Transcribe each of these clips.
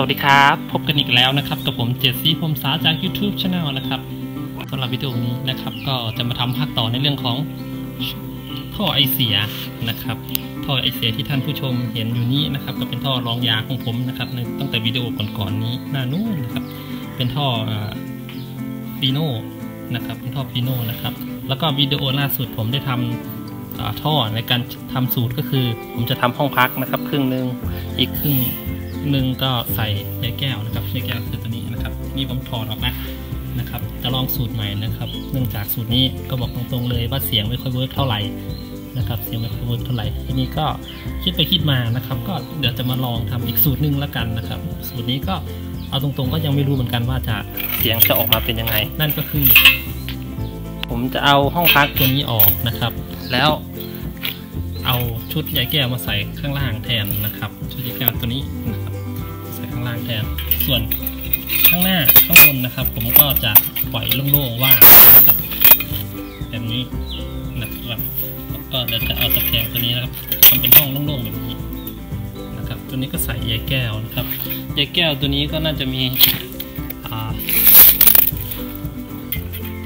สวัสดีครับ พบกันอีกแล้วนะครับ กับผมเจสซี่พมสาจาก YouTube Channel นะครับสำหรับวิดีโอนี้นะครับ ก็จะมาทำภาคต่อในเรื่องของท่อไอเสียนะครับ ท่อไอเสียที่ท่านผู้ชมเห็นอยู่นี้นะครับ ก็เป็นท่อรองยาของผมนะครับในตั้งแต่วิดีโอก่อนๆนี้หน้านู้นนะครับ เป็นท่อฟีโน่นะครับเป็นท่อฟีโน่นะครับ แล้วก็วิดีโอล่าสุดผมได้ทำอ่าท่อในการทำสูตรก็คือ ผมจะทำห้องพักนะครับ ครึ่งหนึ่งอีกครึ่ง นึงก็ใส่ใยแก้วนะครับ ใยแก้วคือตัวนี้นะครับ นี่ผมถอดออกแล้วนะครับ จะลองสูตรใหม่นะครับ เนื่องจากสูตรนี้ก็บอกตรงๆเลยว่าเสียงไม่ค่อย work เท่าไหร่นะครับเสียงไม่ค่อย work เท่าไหร่ทีนี้ก็คิดไปคิดมานะครับ ก็เดี๋ยวจะมาลองทำอีกสูตรหนึ่งแล้วกันนะครับ สูตรนี้ก็เอาตรงๆ ก็ยังไม่รู้เหมือนกันว่าจะเสียงจะออกมาเป็นยังไง นั่นก็คือ ผมจะเอาห้องพักตัวนี้ออกนะครับ แล้วเอาชุดใยแก้วมาใส่ข้างล่างแทนนะครับ ชุดใยแก้วตัวนี้นะางแทน ส่วนข้างหน้าข้างบนนะครับ ผมก็จะปล่อยโล่งๆว่างนะครับแบบนี้นะครับแล้วก็เดี๋ยวจะเอาตะแกรงตัวนี้นะครับทำเป็นห้องโล่งๆแบบนี้นะครับ ตัวนี้ก็ใส่ใยแก้วนะครับใยแก้วตัวนี้ก็น่าจะมี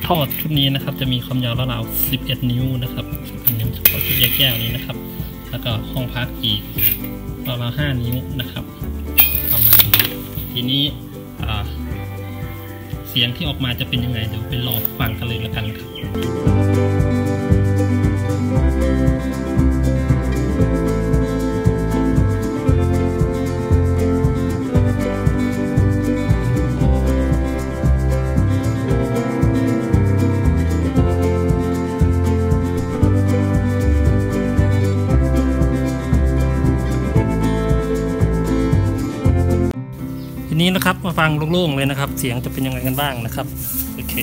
ท่อชุดนี้นะครับ จะมีความยาวราวๆ11 นิ้วนะครับ11นิ้วเฉพาะชุดใยแก้วนี้นะครับ แล้วก็ห้องพักอีกราวๆ5นิ้วนะครับ ทีนี้เสียงที่ออกมาจะเป็นยังไงเดี๋ยวไปรอฟังกันเลยละกันครับ นี้นะครับมาฟังโล่งๆเลยนะครับ เสียงจะเป็นยังไงกันบ้างนะครับโอเค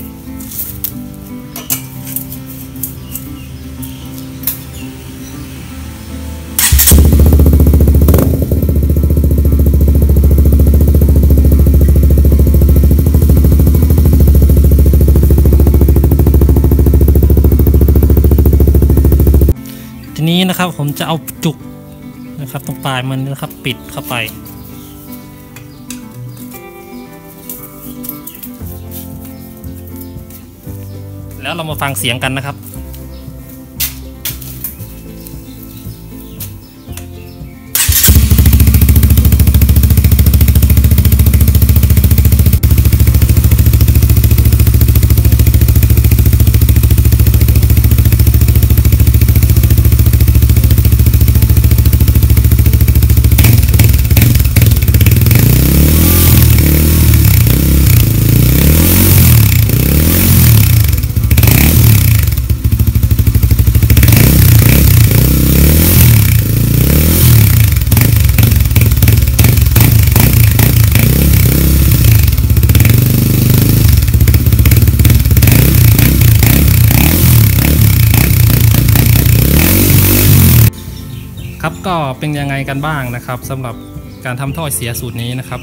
ทีนี้นะครับผมจะเอาจุกนะครับตรงปลายมันนะครับปิดเข้าไป แล้วเรามาฟังเสียงกันนะครับ ครับก็เป็นยังไงกันบ้างนะครับสำหรับการทำท่อเสียสูตรนี้นะครับ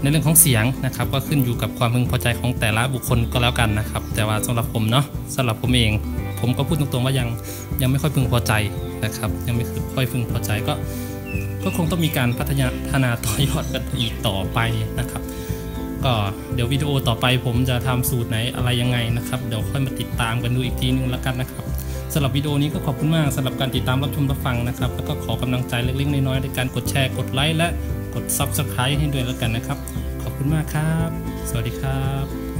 ในเรื่องของเสียงนะครับ ก็ขึ้นอยู่กับความพึงพอใจของแต่ละบุคคลก็แล้วกันนะครับ แต่ว่าสำหรับผมเนาะสำหรับผมเอง ผมก็พูดตรงๆว่ายังยังไม่ค่อยพึงพอใจนะครับ ยังไม่ค่อยพึงพอใจก็ ก็คงต้องมีการพัฒนาพัฒนาต่อยอดกันอีกต่อไปนะครับ ก็เดี๋ยววิดีโอต่อไปผมจะทำสูตรไหนอะไรยังไงนะครับ เดี๋ยวค่อยมาติดตามกันดูอีกทีนึงแล้วกันนะครับ สำหรับวิดีโอนี้ก็ขอบคุณมากสำหรับการติดตามรับชมรับฟังนะครับ แล้วก็ขอกำลังใจเล็กๆน้อยๆในการกดแชร์กดไลค์และกด Subscribe ให้ด้วยแล้วกันนะครับ ขอบคุณมากครับ สวัสดีครับ